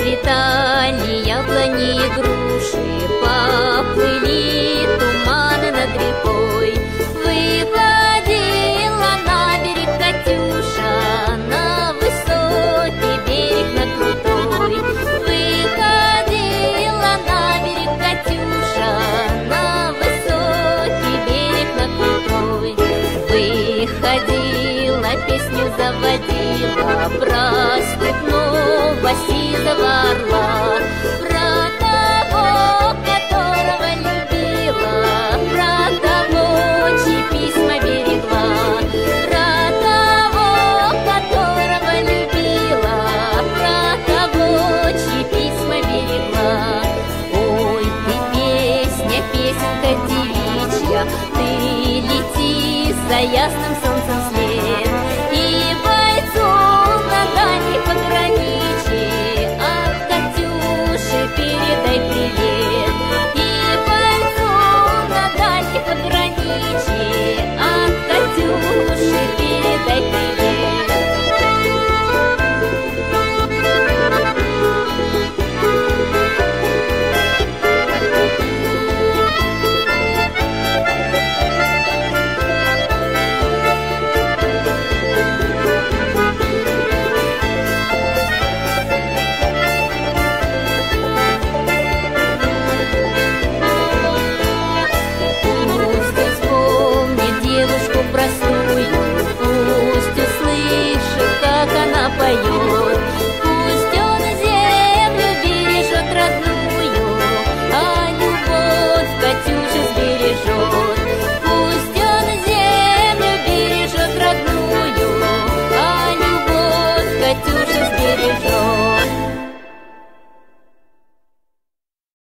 Расцветали яблони и груши, поплыли туманы над рекой. Выходила на берег Катюша, на высокий берег, на крутой. Выходила на берег Катюша, на высокий берег, на крутой. Выходила, песню заводила, про за ясным солнцем след. И бойцов на дальней пограничье а От Катюши передай привет.